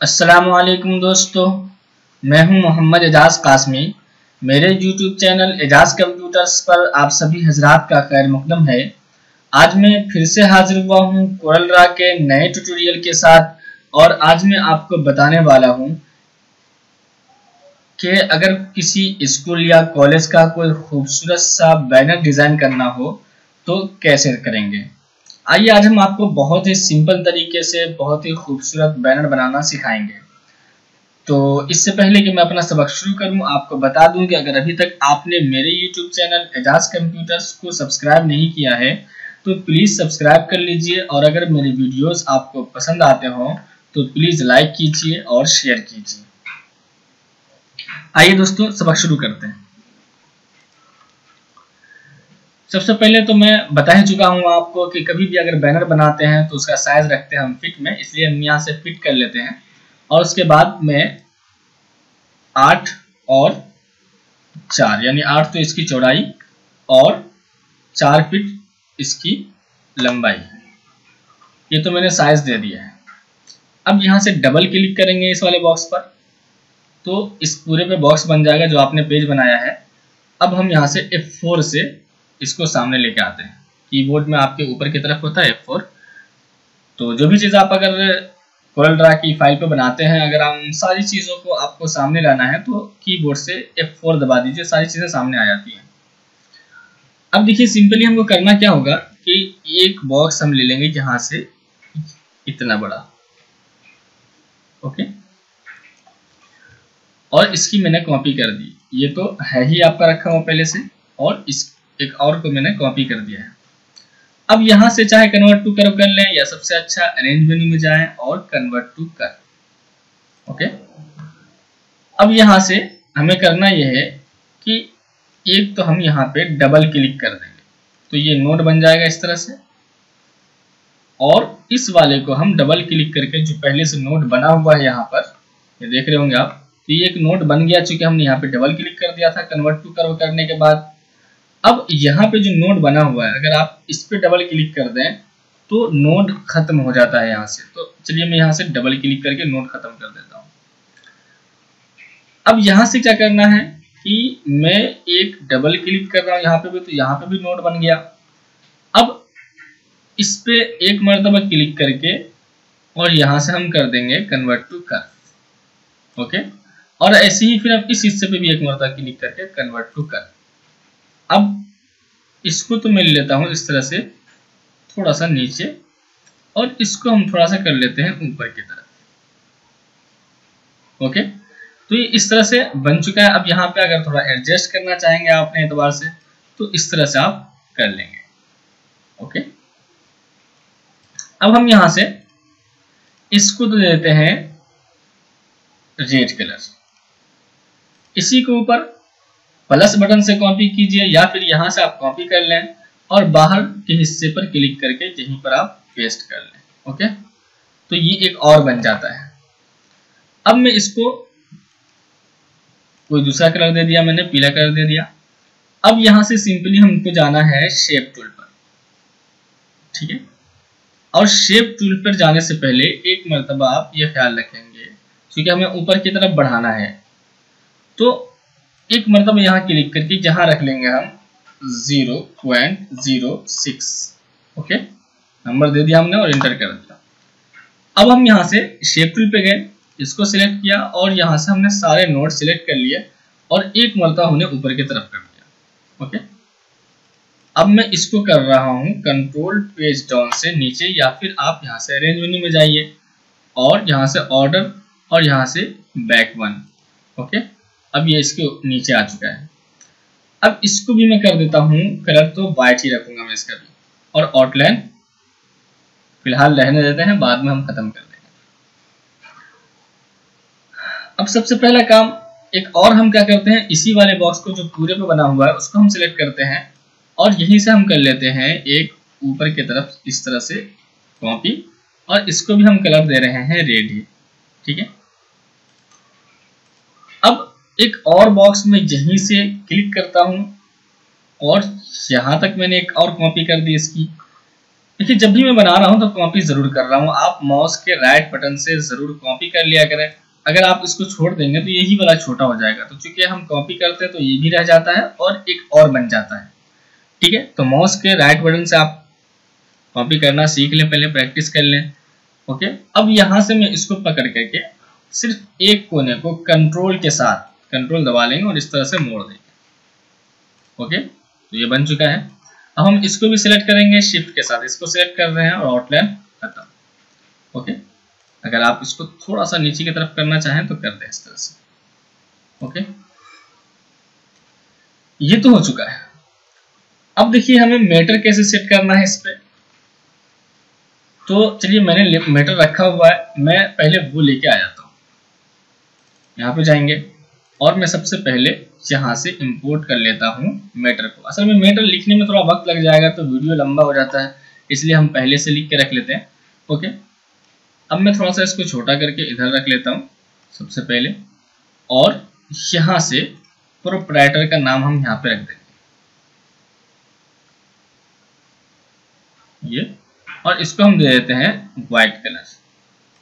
असलकुम दोस्तों, मैं हूँ मोहम्मद एजाज कासमी। मेरे यूट्यूब चैनल एजाज कंप्यूटर्स पर आप सभी हजरात का खैर मुकदम है। आज मैं फिर से हाजिर हुआ हूँ कोरल रा के नए ट्यूटोरियल के साथ और आज मैं आपको बताने वाला हूँ कि अगर किसी स्कूल या कॉलेज का कोई खूबसूरत सा बैनर डिज़ाइन करना हो तो कैसे करेंगे। आइए आज हम आपको बहुत ही सिंपल तरीके से बहुत ही खूबसूरत बैनर बनाना सिखाएँगे। तो इससे पहले कि मैं अपना सबक शुरू करूँ, आपको बता दूँ कि अगर अभी तक आपने मेरे YouTube चैनल एजाज कंप्यूटर्स को सब्सक्राइब नहीं किया है तो प्लीज़ सब्सक्राइब कर लीजिए और अगर मेरे वीडियोस आपको पसंद आते हों तो प्लीज़ लाइक कीजिए और शेयर कीजिए। आइए दोस्तों, सबक शुरू करते हैं। सबसे पहले तो मैं बता ही चुका हूँ आपको कि कभी भी अगर बैनर बनाते हैं तो उसका साइज़ रखते हैं हम फिट में, इसलिए हम यहाँ से फिट कर लेते हैं। और उसके बाद में आठ और चार, यानी आठ तो इसकी चौड़ाई और चार फिट इसकी लंबाई। ये तो मैंने साइज़ दे दिया है। अब यहाँ से डबल क्लिक करेंगे इस वाले बॉक्स पर। तो इस पूरे पे बॉक्स बन जाएगा जो आपने पेज बनाया है। अब हम यहाँ से F4 से इसको सामने लेके आते हैं। कीबोर्ड में आपके ऊपर की तरफ़ होता है F4 तो जो भी चीज़ आप अगर कोरल ड्रा की फ़ाइल पे बनाते हैं, अगर हम सारी चीज़ों को आपको सामने लाना है तो कीबोर्ड से F4 दबा दीजिए, सारी चीज़ें सामने आ जाती हैं। अब देखिए सिंपली हमको करना क्या होगा कि एक बॉक्स हम ले लेंगे यहाँ से इतना बड़ा। ओके और इसकी मैंने कॉपी कर दी। ये तो है ही आपका रखा हुआ पहले से, और इस एक और को मैंने कॉपी कर दिया है। अब यहाँ से चाहे कन्वर्ट टू कर कर लें या सबसे अच्छा अरेंज मेन्यू में जाएँ और कन्वर्ट टू कर ओके अब यहाँ से हमें करना यह है कि एक तो हम यहाँ पे डबल क्लिक कर देंगे। तो ये नोट बन जाएगा इस तरह से। और इस वाले को हम डबल क्लिक करके जो पहले से नोट बना हुआ है यहाँ पर, ये देख रहे होंगे आप तो ये एक नोट बन गया चूँकि हमने यहाँ पे डबल क्लिक कर दिया था कन्वर्ट टू कर्व करने के बाद। अब यहाँ पे जो नोड बना हुआ है, अगर आप इस पे डबल क्लिक कर दें तो नोड खत्म हो जाता है यहाँ से। तो चलिए मैं यहाँ से डबल क्लिक करके नोड खत्म कर देता हूँ। अब यहाँ से क्या करना है कि मैं एक डबल क्लिक कर रहा हूँ यहाँ पे भी तो यहाँ पे भी नोड बन गया। अब इस पे एक मरतबा क्लिक करके और यहाँ से हम कर देंगे कन्वर्ट टू कर ओके और ऐसे ही फिर अब इस हिस्से पे भी एक मरतबा क्लिक करके कन्वर्ट टू कर अब इसको तो मैं लेता हूँ इस तरह से थोड़ा सा नीचे, और इसको हम थोड़ा सा कर लेते हैं ऊपर की तरफ़। ओके? तो ये इस तरह से बन चुका है। अब यहाँ पे अगर थोड़ा एडजस्ट करना चाहेंगे आप अपने एतबार से तो इस तरह से आप कर लेंगे। ओके? अब हम यहाँ से इसको तो देते हैं रेड कलर इसी के ऊपर प्लस बटन से कॉपी कीजिए या फिर यहाँ से आप कॉपी कर लें और बाहर के हिस्से पर क्लिक करके यहीं पर आप पेस्ट कर लें ओके तो ये एक और बन जाता है। अब मैं इसको कोई दूसरा कलर दे दिया, मैंने पीला कलर दे दिया। अब यहाँ से सिंपली हमको जाना है शेप टूल पर, ठीक है? और शेप टूल पर जाने से पहले एक मरतबा आप ये ख्याल रखेंगे, क्योंकि हमें ऊपर की तरफ़ बढ़ाना है। तो एक मरतबा यहाँ क्लिक करके जहाँ रख लेंगे हम zero point zero six okay number दे दिया हमने और इंटर कर दिया। अब हम यहाँ से शेप टूल पे गए, इसको सिलेक्ट किया और यहाँ से हमने सारे नोट सिलेक्ट कर लिए और एक मरतबा हमने ऊपर की तरफ़ कर दिया। ओके अब मैं इसको कर रहा हूँ कंट्रोल पेज डाउन से नीचे या फिर आप यहाँ से अरेंज मेन्यू में जाइए और यहाँ से ऑर्डर और यहाँ से बैक वन ओके अब ये इसके नीचे आ चुका है। अब इसको भी मैं कर देता हूँ, कलर तो वाइट ही रखूँगा मैं इसका भी। और आउटलाइन फ़िलहाल रहने देते हैं, बाद में हम खत्म कर देंगे। अब सबसे पहला काम, एक और हम क्या करते हैं, इसी वाले बॉक्स को जो पूरे पे बना हुआ है, उसको हम सिलेक्ट करते हैं। और यहीं से हम कर लेते हैं, एक ऊपर की तरफ़ इस तरह से कॉपी और इसको भी हम कलर दे रहे हैं रेड ही। ठीक है? अब एक और बॉक्स में यहीं से क्लिक करता हूँ और यहाँ तक मैंने एक और कॉपी कर दी इसकी। देखिए, जब भी मैं बना रहा हूँ तो कॉपी ज़रूर कर रहा हूँ। आप माउस के राइट बटन से ज़रूर कॉपी कर लिया करें। अगर आप इसको छोड़ देंगे तो यही वाला छोटा हो जाएगा। तो चूँकि हम कॉपी करते हैं तो ये भी रह जाता है और एक और बन जाता है। ठीक है? तो माउस के राइट बटन से आप कॉपी करना सीख लें, पहले प्रैक्टिस कर लें। ओके अब यहाँ से मैं इसको पकड़ करके सिर्फ़ एक कोने को कंट्रोल के साथ कंट्रोल दबा लेंगे और इस तरह से मोड़ देंगे। ओके तो ये बन चुका है। अब हम इसको भी सिलेक्ट करेंगे शिफ्ट के साथ इसको सिलेक्ट कर रहे हैं और आउटलाइन खत्म। ओके अगर आप इसको थोड़ा सा नीचे की तरफ़ करना चाहें तो कर दें इस तरह से। ओके ये तो हो चुका है। अब देखिए हमें मेटर कैसे सेट करना है इस पर तो चलिए मैंने मेटर रखा हुआ है। मैं पहले वो लेके आ जाता हूँ। यहाँ पे जाएँगे। और मैं सबसे पहले यहाँ से इंपोर्ट कर लेता हूँ मेटर को। असल में मेटर लिखने में थोड़ा वक्त लग जाएगा तो वीडियो लंबा हो जाता है, इसलिए हम पहले से लिख के रख लेते हैं ओके अब मैं थोड़ा सा इसको छोटा करके इधर रख लेता हूँ, सबसे पहले। और यहाँ से प्रोपराइटर का नाम हम यहाँ पे रख देंगे। ये, और इसको हम दे देते हैं व्हाइट कलर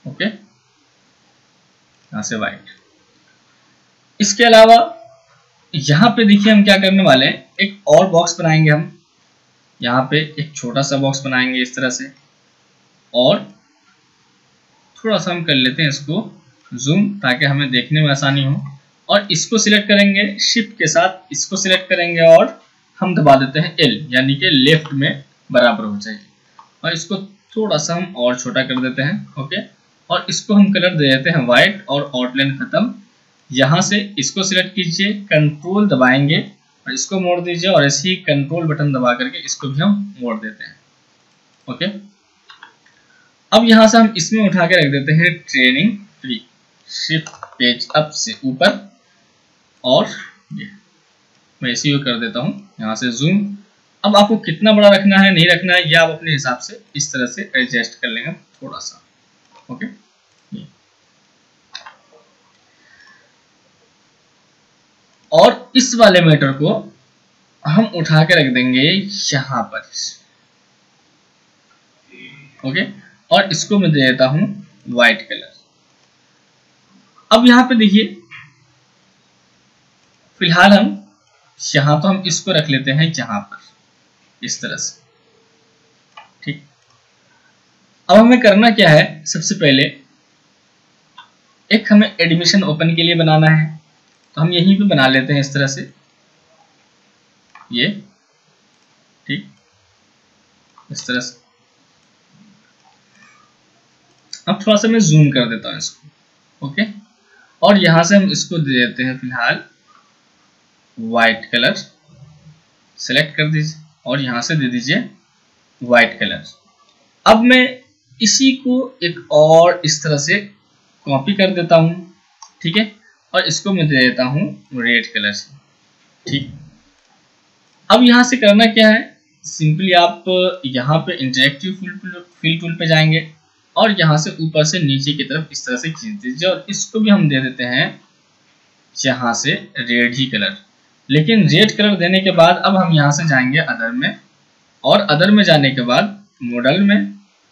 ओके यहाँ से व्हाइट इसके अलावा, यहाँ पे देखिए हम क्या करने वाले हैं। एक और बॉक्स बनाएँगे हम। यहाँ पे एक छोटा सा बॉक्स बनाएँगे इस तरह से। और थोड़ा सा हम कर लेते हैं इसको जूम ताकि हमें देखने में आसानी हो। और इसको सिलेक्ट करेंगे शिफ्ट के साथ इसको सिलेक्ट करेंगे और हम दबा देते हैं एल यानी कि लेफ़्ट में बराबर हो जाएगी। और इसको थोड़ा सा हम और छोटा कर देते हैं ओके और इसको हम कलर दे देते हैं व्हाइट और आउटलाइन खत्म। यहाँ से इसको सिलेक्ट कीजिए कंट्रोल दबाएँगे और इसको मोड़ दीजिए और ऐसे ही कंट्रोल बटन दबा करके इसको भी हम मोड़ देते हैं। ओके अब यहाँ से हम इसमें उठा के रख देते हैं training free shift page up से ऊपर और ये। मैं इसी को कर देता हूँ, यहाँ से जूम अब आपको कितना बड़ा रखना है, नहीं रखना है यह आप अपने हिसाब से इस तरह से एडजस्ट कर लेंगे थोड़ा सा। ओके और इस वाले मीटर को हम उठा के रख देंगे यहाँ पर। ओके और इसको मैं दे देता हूँ व्हाइट कलर अब यहाँ पे देखिए, फ़िलहाल हम यहाँ तो हम इसको रख लेते हैं यहाँ पर, इस तरह से। ठीक? अब हमें करना क्या है? सबसे पहले एक हमें एडमिशन ओपन के लिए बनाना है। तो हम यहीं पे बना लेते हैं इस तरह से। ये, ठीक। इस तरह से। अब थोड़ा सा मैं जूम कर देता हूँ इसको, ओके? और यहाँ से हम इसको दे देते हैं फ़िलहाल वाइट कलर सेलेक्ट कर दीजिए और यहाँ से दे दीजिए वाइट कलर अब मैं इसी को एक और इस तरह से कॉपी कर देता हूँ, ठीक है? और इसको मैं दे देता हूँ रेड कलर से। ठीक? अब यहाँ से करना क्या है? सिंपली आप यहाँ पे इंटरेक्टिव फिल टूल पे जाएँगे और यहाँ से ऊपर से नीचे की तरफ़ इस तरह से खींच दीजिए और इसको भी हम दे देते हैं यहाँ से रेड ही कलर लेकिन रेड कलर देने के बाद अब हम यहाँ से जाएँगे अदर में और अदर में जाने के बाद मॉडल में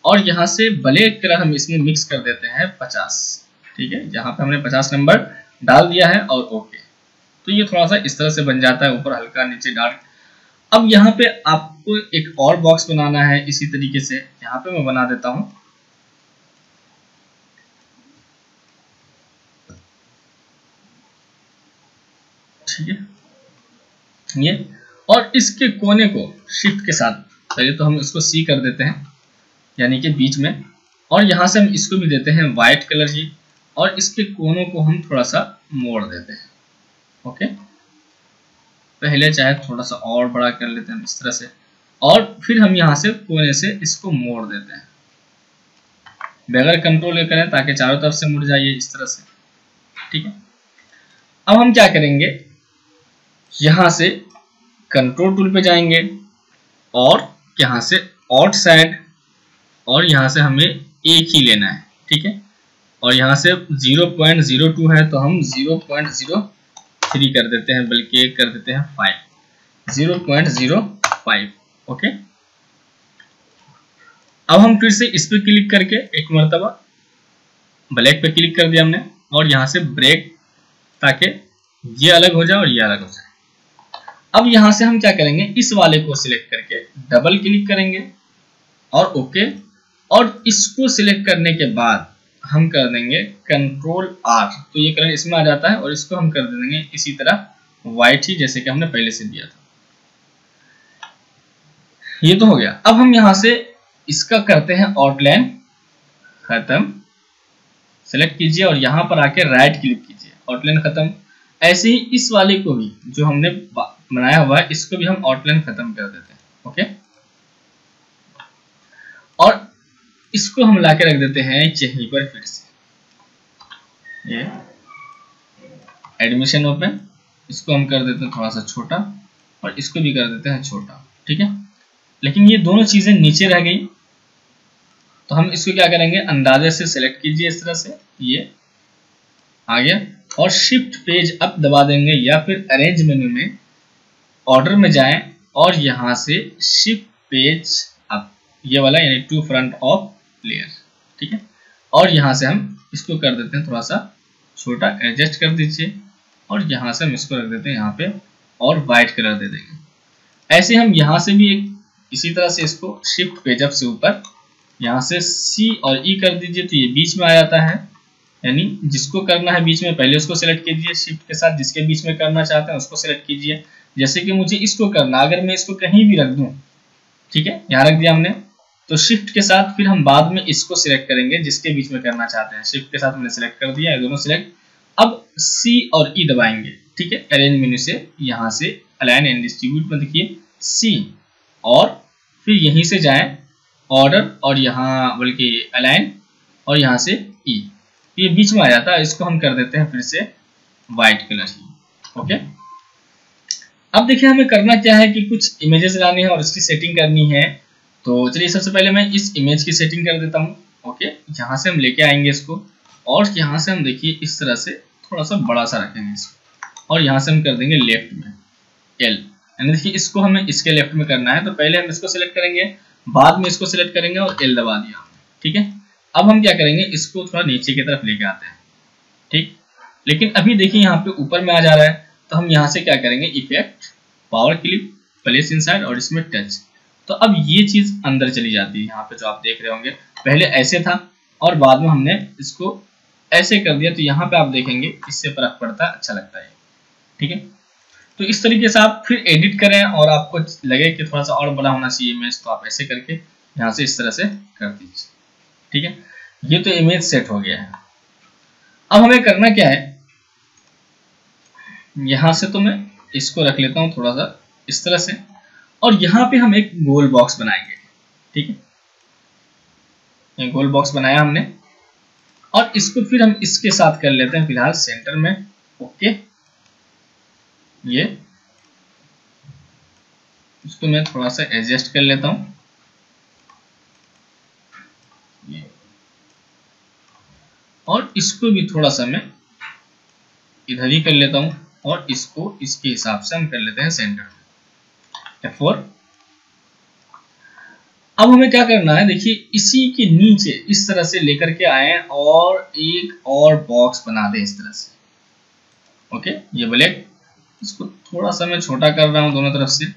और यहाँ से ब्लैक कलर हम इसमें मिक्स कर देते हैं पचास। ठीक है? यहाँ पे हमने पचास नंबर डाल दिया है और ओके। तो ये थोड़ा सा इस तरह से बन जाता है, ऊपर हल्का, नीचे डार्क। अब यहाँ पे आपको एक और बॉक्स बनाना है इसी तरीके से। यहाँ पे मैं बना देता हूँ। ठीक है। ये। और इसके कोने को शिफ्ट के साथ, पहले तो हम इसको सी कर देते हैं, यानी कि बीच में। और यहाँ से हम इसको भी देते हैं व्हाइट कलर ही। और इसके कोनों को हम थोड़ा सा मोड़ देते हैं। ओके पहले चाहे थोड़ा सा और बड़ा कर लेते हैं इस तरह से। और फिर हम यहाँ से कोने से इसको मोड़ देते हैं। बगैर कंट्रोल करें ताकि चारों तरफ़ से मुड़ जाइए इस तरह से। ठीक है? अब हम क्या करेंगे? यहाँ से कंट्रोल टूल पे जाएँगे और यहाँ से आउट साइड और यहाँ से हमें एक ही लेना है। ठीक है? और यहाँ से 0.02 है तो हम 0.03 कर देते हैं, बल्कि कर देते हैं 5 0.05 ओके अब हम फिर से इस पर क्लिक करके एक मरतबा ब्लैक पे क्लिक कर दिया हमने, और यहाँ से ब्रेक ताकि ये अलग हो जाए और ये अलग हो जाए। अब यहाँ से हम क्या करेंगे, इस वाले को सिलेक्ट करके डबल क्लिक करेंगे, और ओके और इसको सिलेक्ट करने के बाद हम कर देंगे कंट्रोल आर तो ये कलर इसमें आ जाता है और इसको हम कर देंगे इसी तरह व्हाइट ही जैसे कि हमने पहले से दिया था। ये तो हो गया। अब हम यहाँ से इसका करते हैं आउटलाइन खत्म। सेलेक्ट कीजिए और यहाँ पर आके राइट क्लिक कीजिए। आउटलाइन खत्म। ऐसे ही इस वाले को भी, जो हमने बनाया हुआ है, इसको भी हम आउटलाइन खत्म कर देते हैं। ओके और इसको हम लाके रख देते हैं यहीं पर फिर से। ये एडमिशन ओपन इसको हम कर देते हैं थोड़ा सा छोटा और इसको भी कर देते हैं छोटा, ठीक है? लेकिन ये दोनों चीज़ें नीचे रह गई। तो हम इसको क्या करेंगे? अंदाजे से सिलेक्ट कीजिए इस तरह से। ये आ गया। और शिफ्ट पेज अप दबा देंगे या फिर अरेंज मेन्यू में ऑर्डर में जाएँ और यहाँ से शिफ्ट पेज अप ये वाला यानी टू फ्रंट ऑफ़ लेयर ठीक है? और यहाँ से हम इसको कर देते हैं थोड़ा सा छोटा एडजस्ट कर दीजिए। और यहाँ से हम इसको रख देते हैं, यहाँ पे और व्हाइट कलर दे देंगे। ऐसे हम यहाँ से भी एक, इसी तरह से इसको शिफ्ट पेजअप से ऊपर, यहाँ से सी और ई e कर दीजिए तो ये बीच में आ जाता है। यानी जिसको करना है बीच में, पहले उसको सिलेक्ट कीजिए शिफ्ट के साथ, जिसके बीच में करना चाहते हैं, उसको सिलेक्ट कीजिए। जैसे कि मुझे इसको करना अगर मैं इसको कहीं भी रख दूँ, ठीक है? यहाँ रख दिया हमने। तो शिफ्ट के साथ फिर हम बाद में इसको सिलेक्ट करेंगे, जिसके बीच में करना चाहते हैं। शिफ्ट के साथ मैंने सिलेक्ट कर दिया दोनों सिलेक्ट अब सी और ई e दबाएँगे, ठीक है? अरेंज मेन्यू से यहाँ से अलाइन एंड डिस्ट्रीब्यूट में देखिए सी और फिर यहीं से जाएँ ऑर्डर और यहाँ बल्कि अलाइन और यहाँ से ई e. ये बीच में आ जाता है, इसको हम कर देते हैं फिर से वाइट कलर ही ओके? अब देखिए हमें करना क्या है कि कुछ इमेजेस लाने हैं और इसकी सेटिंग करनी है। तो चलिए सबसे पहले मैं इस इमेज की सेटिंग कर देता हूँ ओके यहाँ से हम लेके आएँगे इसको और यहाँ से हम देखिए इस तरह से थोड़ा सा बड़ा सा रखेंगे इसको और यहाँ से हम कर देंगे लेफ़्ट में एल यानी देखिए इसको हमें इसके लेफ़्ट में करना है तो पहले हम इसको सिलेक्ट करेंगे, बाद में इसको सिलेक्ट करेंगे और एल दबा दिया ठीक है? अब हम क्या करेंगे, इसको थोड़ा नीचे की तरफ़ लेके आते हैं, ठीक? लेकिन अभी देखिए यहाँ पे ऊपर में आ जा रहा है तो हम यहाँ से क्या करेंगे effect power clip place inside और इसमें टच तो अब ये चीज़ अंदर चली जाती है, यहाँ पे जो आप देख रहे होंगे। पहले ऐसे था और बाद में हमने इसको ऐसे कर दिया तो यहाँ पे आप देखेंगे, इससे फ़र्क पड़ता अच्छा लगता है। ठीक है? तो इस तरीके से आप फिर एडिट करें और आपको लगे कि थोड़ा सा और बड़ा होना चाहिए इमेज तो आप ऐसे करके यहाँ से इस तरह से कर दीजिए। ठीक है? ये तो इमेज सेट हो गया है। अब हमें करना क्या है? यहाँ से तो मैं इसको रख लेता हूँ थोड़ा सा इस तरह से। और यहाँ पे हम एक गोल बॉक्स बनाएँगे, ठीक है? गोल बॉक्स बनाया हमने, और इसको फिर हम इसके साथ कर लेते हैं फ़िलहाल सेंटर में, ओके? ये, इसको मैं थोड़ा सा एडजस्ट कर लेता हूँ। ये, और इसको भी थोड़ा सा मैं इधर ही कर लेता हूँ, और इसको इसके हिसाब से हम कर लेते हैं सेंटर F4 अब हमें क्या करना है? देखिए, इसी के नीचे इस तरह से लेकर के आए और एक और बॉक्स बना दें इस तरह से। ओके ये ब्लैक इसको थोड़ा सा मैं छोटा कर रहा हूँ दोनों तरफ़ से।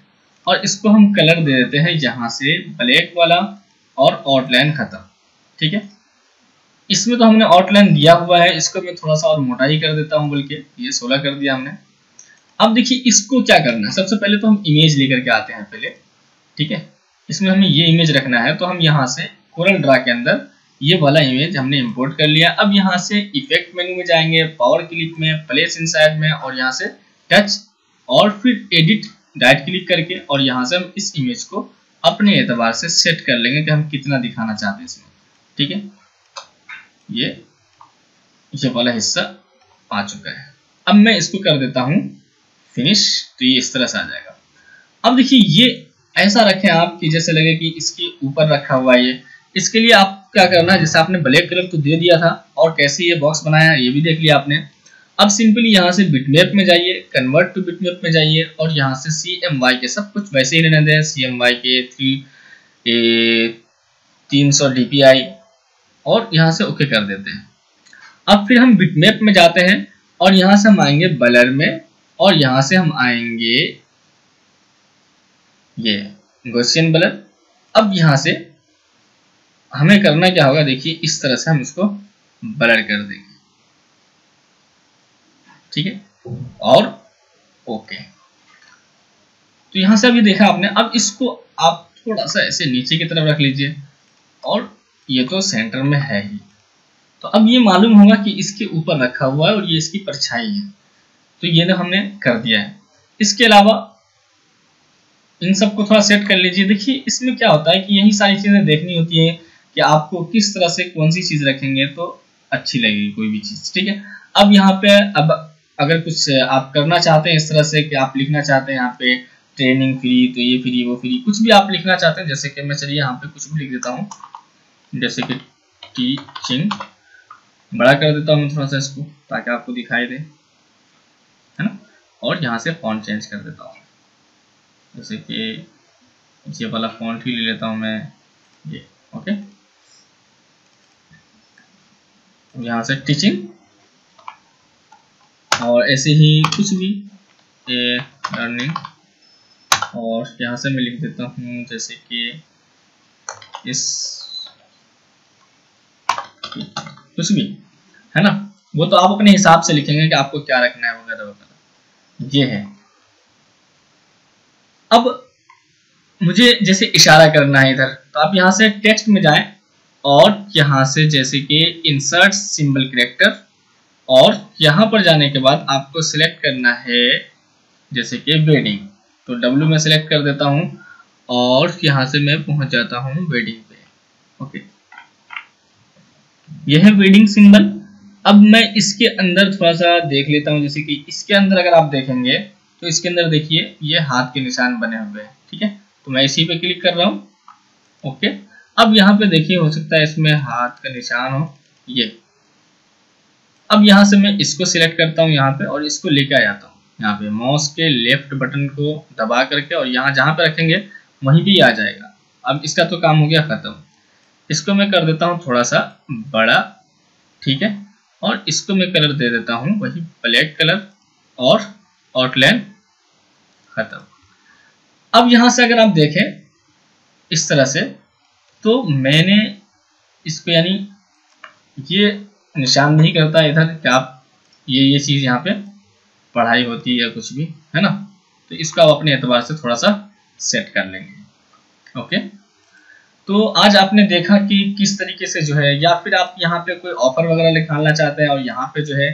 और इसको हम कलर दे देते हैं यहाँ से ब्लैक वाला और आउटलाइन खत्म। ठीक है? इसमें तो हमने आउटलाइन दिया हुआ है, इसको मैं थोड़ा सा और मोटा ही कर देता हूँ बल्कि, ये सोलह कर दिया हमने। अब देखिए इसको क्या करना है? सबसे पहले तो हम इमेज लेकर के आते हैं पहले, ठीक है? इसमें हमें ये इमेज रखना है तो हम यहाँ से कोरल ड्रा के अंदर ये वाला इमेज हमने इंपोर्ट कर लिया। अब यहाँ से इफ़ेक्ट मेन्यू में जाएँगे पावर क्लिक में प्लेस इनसाइड में, और यहाँ से टच और फिर एडिट राइट क्लिक करके, और यहाँ से हम इस इमेज को अपने एतबार से सेट कर लेंगे कि हम कितना दिखाना चाहते हैं इसमें, ठीक है? ये ये वाला हिस्सा आ चुका है। अब मैं इसको कर देता हूँ। फिनिश तो ये इस तरह से आ जाएगा। अब देखिए, ये ऐसा रखें आप कि जैसे लगे कि इसके ऊपर रखा हुआ ये। इसके लिए आप क्या करना है, जैसे आपने ब्लैक कलर तो दे दिया था और कैसे ये बॉक्स बनाया, ये भी देख लिया आपने। अब सिंपली यहाँ से बिटमेप में जाइए कन्वर्ट टू बिटमेप में जाइए और यहाँ से सी एम वाई के सब कुछ वैसे ही रहने दें। C M Y K three तीन सौ डी पी आई और यहाँ से ओके कर देते हैं। अब फिर हम बिटमेप में जाते हैं और यहाँ से हम आएँगे बलर में। और यहाँ से हम आएँगे, ये गोसियन बलर अब यहाँ से हमें करना क्या होगा, देखिए, इस तरह से हम इसको बलर कर देंगे। ठीक है? और, ओके। तो यहाँ से अभी देखा आपने, अब इसको आप थोड़ा सा ऐसे नीचे की तरफ़ रख लीजिए। और ये तो सेंटर में है ही। तो अब ये मालूम होगा कि इसके ऊपर रखा हुआ है और ये इसकी परछाई है। तो ये ना हमने कर दिया है। इसके अलावा इन सबको थोड़ा सेट कर लीजिए। देखिए, इसमें क्या होता है कि यही सारी चीज़ें देखनी होती है कि आपको किस तरह से कौन सी चीज़ रखेंगे तो अच्छी लगेगी कोई भी चीज़। ठीक है? अब यहाँ पे, अब अगर कुछ आप करना चाहते हैं इस तरह से कि आप लिखना चाहते हैं यहाँ पे ट्रेनिंग फ्री तो ये फ्री वो फ्री कुछ भी आप लिखना चाहते हैं, जैसे कि मैं चलिए यहाँ पे कुछ भी लिख देता हूँ। जैसे कि टीचिंग बड़ा कर देता हूँ थोड़ा सा इसको, ताकि आपको दिखाई दे। और यहाँ से फॉन्ट चेंज कर देता हूँ। जैसे कि ये वाला फॉन्ट ही ले लेता हूँ मैं, ये ओके यहाँ से टीचिंग और ऐसे ही कुछ भी ए लर्निंग और यहाँ से मैं लिख देता हूँ, जैसे कि इस, कुछ भी, है ना? वो तो आप अपने हिसाब से लिखेंगे कि आपको क्या रखना है वगैरह वगैरह। ये है। अब मुझे जैसे इशारा करना है इधर तो आप यहाँ से टेक्स्ट में जाएँ और यहाँ से जैसे कि इंसर्ट सिंबल करेक्टर और यहाँ पर जाने के बाद आपको सिलेक्ट करना है जैसे कि वेडिंग तो डब्ल्यू में सिलेक्ट कर देता हूँ और यहाँ से मैं पहुँच जाता हूँ वेडिंग पे। ओके यह है वेडिंग सिंबल अब मैं इसके अंदर थोड़ा सा देख लेता हूँ, जैसे कि इसके अंदर अगर आप देखेंगे तो इसके अंदर देखिए, ये हाथ के निशान बने हुए हैं, ठीक है? तो मैं इसी पे क्लिक कर रहा हूँ, ओके? अब यहाँ पे देखिए, हो सकता है इसमें हाथ का निशान हो, ये। अब यहाँ से मैं इसको सिलेक्ट करता हूँ यहाँ पे और इसको लेके आ जाता हूँ। यहाँ पे माउस के लेफ़्ट बटन को दबा करके और यहाँ जहाँ पे रखेंगे, वहीं भी आ जाएगा। अब इसका तो काम हो गया खत्म। इसको मैं कर देता हूँ थोड़ा सा बड़ा, ठीक है? और इसको मैं कलर दे देता हूँ, वही ब्लैक कलर और आउटलाइन खत्म। अब यहाँ से अगर आप देखें इस तरह से तो मैंने इसको यानी ये निशान नहीं करता इधर कि आप ये ये चीज़ यहाँ पे पढ़ाई होती है या कुछ भी, है ना? तो इसको आप अपने एतबार से थोड़ा सा सेट कर लेंगे। ओके तो आज आपने देखा कि किस तरीके से जो है, या फिर आप यहाँ पे कोई ऑफ़र वगैरह निकालना चाहते हैं और यहाँ पे जो है,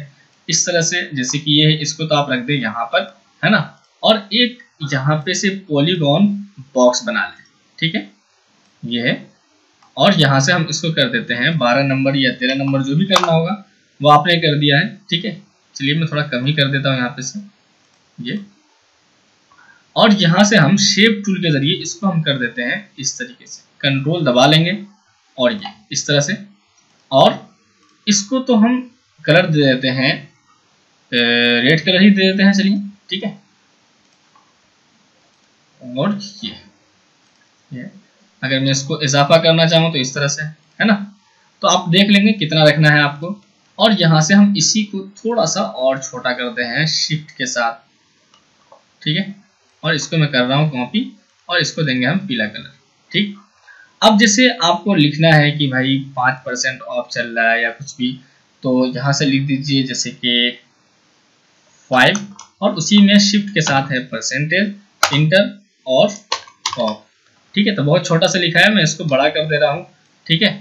इस तरह से, जैसे कि ये है, इसको तो आप रख दें यहाँ पर, है ना? और एक यहाँ पे से पॉलीगॉन बॉक्स बना लें, ठीक है? ये है। और यहाँ से हम इसको कर देते हैं, बारह नंबर या तेरह नंबर जो भी करना होगा, वो आपने कर दिया है, ठीक है? चलिए मैं थोड़ा कम ही कर देता हूँ यहाँ पे से, ये। और यहाँ से हम शेप टूल के ज़रिए इसको हम कर देते हैं, इस तरीके से। कंट्रोल दबा लेंगे और ये इस तरह से। और इसको तो हम कलर दे देते हैं रेड कलर ही दे देते हैं, चलिए, ठीक है। और ये ये, अगर मैं इसको इजाफा करना चाहूँ तो इस तरह से, है ना? तो आप देख लेंगे कितना रखना है आपको। और यहाँ से हम इसी को थोड़ा सा और छोटा करते हैं शिफ्ट के साथ, ठीक है? और इसको मैं कर रहा हूँ कॉपी और इसको देंगे हम पीला कलर ठीक? अब जैसे आपको लिखना है कि भाई पाँच परसेंट ऑफ़ चल रहा है या कुछ भी तो यहाँ से लिख दीजिए जैसे कि फाइव और उसी में शिफ्ट के साथ है परसेंटेज इंटर और ऑफ़ ठीक है तो बहुत छोटा सा लिखा है, मैं इसको बड़ा कर दे रहा हूँ। ठीक है,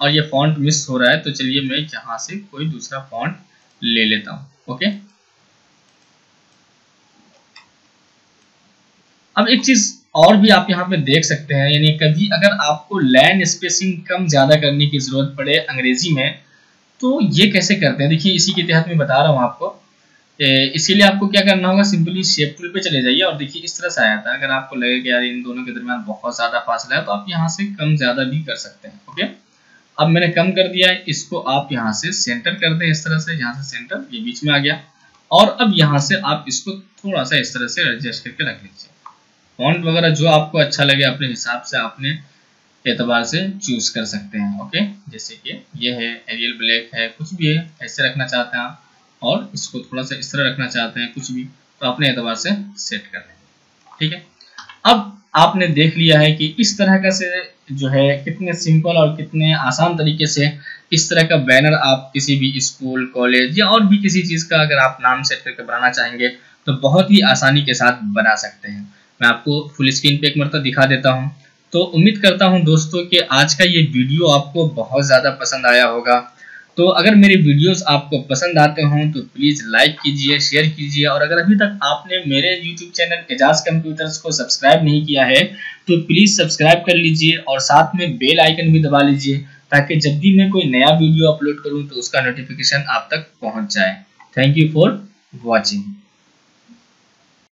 और ये फॉन्ट मिस हो रहा है तो चलिए मैं यहाँ से कोई दूसरा फॉन्ट ले लेता हूँ। ओके? अब एक चीज़ और भी आप यहाँ पे देख सकते हैं, यानी कभी अगर आपको लैंड स्पेसिंग कम ज़्यादा करने की ज़रूरत पड़े अंग्रेज़ी में तो ये कैसे करते हैं? देखिए, इसी के तहत मैं बता रहा हूँ आपको। इसीलिए आपको क्या करना होगा? सिंपली शेप टूल पे चले जाइए और देखिए इस तरह से आया था। अगर आपको लगे कि यार इन दोनों के दरमियान बहुत ज़्यादा फासला है तो आप यहाँ से कम ज़्यादा भी कर सकते हैं, ओके? अब मैंने कम कर दिया है, इसको आप यहाँ से सेंटर कर दें इस तरह से, यहाँ से सेंटर ये बीच में आ गया। और अब यहाँ से आप इसको थोड़ा सा इस तरह से एडजस्ट करके रख लीजिए। फॉन्ट वगैरह जो आपको अच्छा लगे अपने हिसाब से आपने एतबार से चूज़ कर सकते हैं ओके जैसे कि ये है एरियल ब्लैक है, कुछ भी है, ऐसे रखना चाहते हैं आप, और इसको थोड़ा सा इस तरह रखना चाहते हैं, कुछ भी तो अपने एतबार से सेट कर लें ठीक है? अब आपने देख लिया है कि इस तरह का से जो है, कितने सिंपल और कितने आसान तरीके से इस तरह का बैनर आप किसी भी स्कूल कॉलेज या और भी किसी चीज़ का अगर आप नाम सेट करके बनाना चाहेंगे तो बहुत ही आसानी के साथ बना सकते हैं। मैं आपको फुल स्क्रीन पे एक मरतबा दिखा देता हूँ। तो उम्मीद करता हूँ दोस्तों कि आज का ये वीडियो आपको बहुत ज़्यादा पसंद आया होगा। तो अगर मेरे वीडियोस आपको पसंद आते हों तो प्लीज़ लाइक कीजिए शेयर कीजिए। और अगर अभी तक आपने मेरे यूट्यूब चैनल एजाज कंप्यूटर्स को सब्सक्राइब नहीं किया है तो प्लीज़ सब्सक्राइब कर लीजिए और साथ में बेल आइकन भी दबा लीजिए, ताकि जब भी मैं कोई नया वीडियो अपलोड करूँ तो उसका नोटिफिकेशन आप तक पहुँच जाए। Thank you for watching